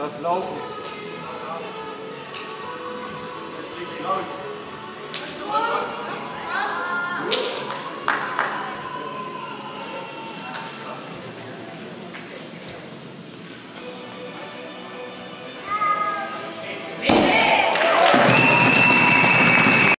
Lass laufen. Jetzt leg die raus.